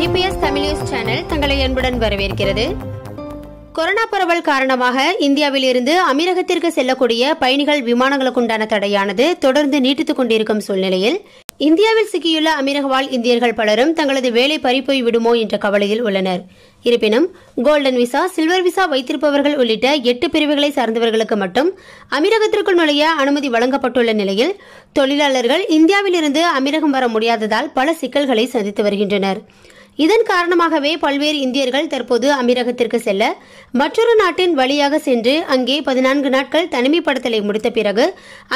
GPS Tamil news channel தங்களை அன்புடன் வரவேற்கிறது. கொரோனா பரவல் காரணமாக இந்தியாவில் இருந்து அமீரகத்திற்கு செல்லக்கூடிய பயணிகள் விமானங்களுக்குண்டான தடையானது தொடர்ந்து நீட்டித்துக் கொண்டிருக்கும் சூழ்நிலையில் இந்தியாவில் சிக்கியுள்ள அமீரக வாழ் இந்தியர்கள் பலரும் தங்களது வேலை பறிப்போய் விடுமோ என்ற கவலையில் உள்ளனர். இருப்பினும் கோல்டன் விசா சில்வர் விசா வைத்திருப்பவர்கள் உள்ளிட்ட எட்டு பிரிவுகளை சார்ந்தவர்களுக்கு மட்டும் அமீரகத்திற்குள் நுழைய அனுமதி வழங்கப்பட்டுள்ள நிலையில் தொழிலாளர்கள் இந்தியாவிலிருந்து அமீரகம் வர முடியாததால் பல சிக்கல்களை சந்தித்து வருகின்றனர். இதன் காரணமாகவே பல்வேறு இந்தியர்கள் தற்போது அமீரகத்திற்கு செல்ல மற்றொரு நாட்டின் வழியாக சென்று அங்கே பதினான்கு நாட்கள் தனிமைப்படுத்தலை முடித்த பிறகு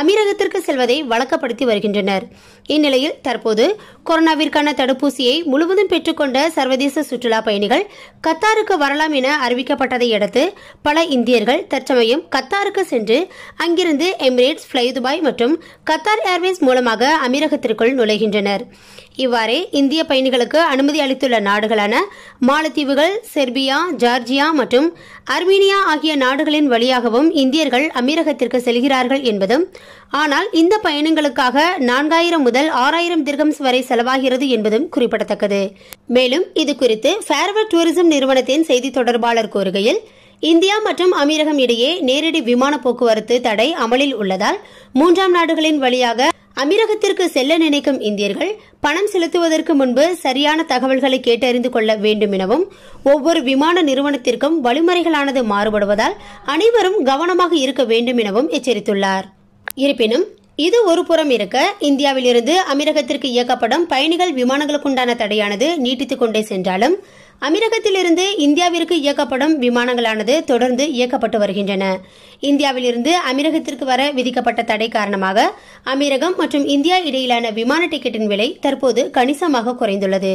அமீரகத்திற்கு செல்வதை வழக்கப்படுத்தி வருகின்றனர். இந்நிலையில் தற்போது கொரோனாவிற்கான தடுப்பூசியை முழுவதும் பெற்றுக்கொண்ட சர்வதேச சுற்றுலா பயணிகள் கத்தாருக்கு வரலாம் என அறிவிக்கப்பட்டதை அடுத்து பல இந்தியர்கள் தற்சமயம் கத்தாருக்கு சென்று அங்கிருந்து எமிரேட்ஸ் ஃப்ளை துபாய் மற்றும் கத்தார் ஏர்வேஸ் மூலமாக அமீரகத்திற்குள் நுழைகின்றனர். இவ்வாறே இந்திய பயணிகளுக்கு அனுமதி அளித்துள்ள நாடுகளான மாலத்தீவுகள் செர்பியா ஜார்ஜியா மற்றும் அர்மீனியா ஆகிய நாடுகளின் வழியாகவும் இந்தியர்கள் அமீரகத்திற்கு செல்கிறார்கள் என்பதும் ஆனால் இந்த பயணங்களுக்காக நான்காயிரம் முதல் ஆறாயிரம் திர்கம்ஸ் வரை செலவாகிறது என்பதும் குறிப்பிடத்தக்கது. மேலும் இது குறித்து ஃபேர்வர் டூரிசம் நிறுவனத்தின் செய்தி தொடர்பாளர் கூறுகையில் இந்தியா மற்றும் அமீரகம் இடையே நேரடி விமான போக்குவரத்து தடை அமலில் உள்ளதால் மூன்றாம் நாடுகளின் வழியாக அமீரகத்திற்கு செல்ல நினைக்கும் இந்தியர்கள் பணம் செலுத்துவதற்கு முன்பு சரியான தகவல்களை கேட்டறிந்து கொள்ள வேண்டும் எனவும் ஒவ்வொரு விமான நிறுவனத்திற்கும் வழிமுறைகளானது மாறுபடுவதால் அனைவரும் கவனமாக இருக்க வேண்டும் எனவும் எச்சரித்துள்ளார். இருப்பினும் இது ஒரு புறம் இருக்க இந்தியாவிலிருந்து அமீரகத்திற்கு இயக்கப்படும் பயணிகள் விமானங்களுக்குண்டான தடையானது நீட்டித்துக் கொண்டே சென்றாலும் அமீரகத்திலிருந்து இந்தியாவிற்கு இயக்கப்படும் விமானங்களானது தொடர்ந்து இயக்கப்பட்டு வருகின்றன. இந்தியாவிலிருந்து அமீரகத்திற்கு வர விதிக்கப்பட்ட தடை காரணமாக அமீரகம் மற்றும் இந்தியா இடையிலான விமான டிக்கெட்டின் விலை தற்போது கணிசமாக குறைந்துள்ளது.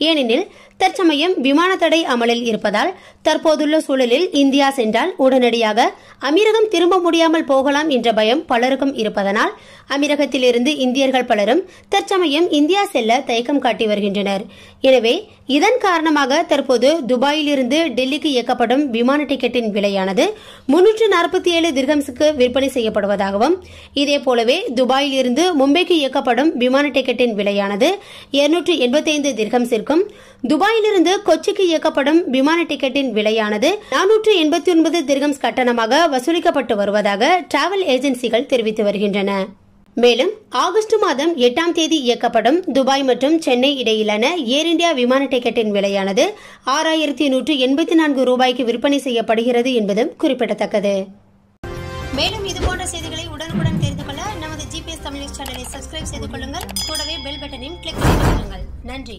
ஏனெனில் தற்சமயம் விமான தடை அமலில் இருப்பதால் தற்போதுள்ள சூழலில் இந்தியா சென்றால் உடனடியாக அமீரகம் திரும்ப முடியாமல் போகலாம் என்ற பயம் பலருக்கும் இருப்பதனால் அமீரகத்திலிருந்து இந்தியர்கள் பலரும் தற்சமயம் இந்தியா செல்ல தயக்கம் காட்டி வருகின்றனர். எனவே இதன் காரணமாக தற்போது துபாயிலிருந்து டெல்லிக்கு இயக்கப்படும் விமான டிக்கெட்டின் விலையானது முன்னூற்று நாற்பத்தி ஏழு திர்கம்ஸுக்கு விற்பனை செய்யப்படுவதாகவும் இதேபோலவே துபாயிலிருந்து மும்பைக்கு இயக்கப்படும் விமான டிக்கெட்டின் விலையானது இருநூற்று எண்பத்தைந்து இருக்கும் துபாயிலிருந்து கொச்சிக்கு இயக்கப்படும் விமான டிக்கெட்டின் விலையானது நானூற்று எண்பத்தி ஒன்பது திர்கம்ஸ் கட்டணமாக வசூலிக்கப்பட்டு வருவதாக டிராவல் ஏஜென்சிகள் தெரிவித்து வருகின்றன. மேலும் ஆகஸ்ட் மாதம் எட்டாம் தேதி இயக்கப்படும் துபாய் மற்றும் சென்னை இடையிலான ஏர் இந்தியா விமான டிக்கெட்டின் விலையானது ஆறாயிரத்தி நூற்று எண்பத்தி நான்கு ரூபாய்க்கு விற்பனை செய்யப்படுகிறது என்பதும் குறிப்பிடத்தக்கது. மேலும் இதுபோன்ற செய்திகளை உடனுக்குடன் தெரிந்து கொள்ள நமது ஜிபிஎஸ் தமிழ் சேனலை சப்ஸ்கிரைப் செய்து கொள்ளுங்கள். கூடவே பெல் பட்டனையும் கிளிக் செய்து கொள்ளுங்கள் நன்றி.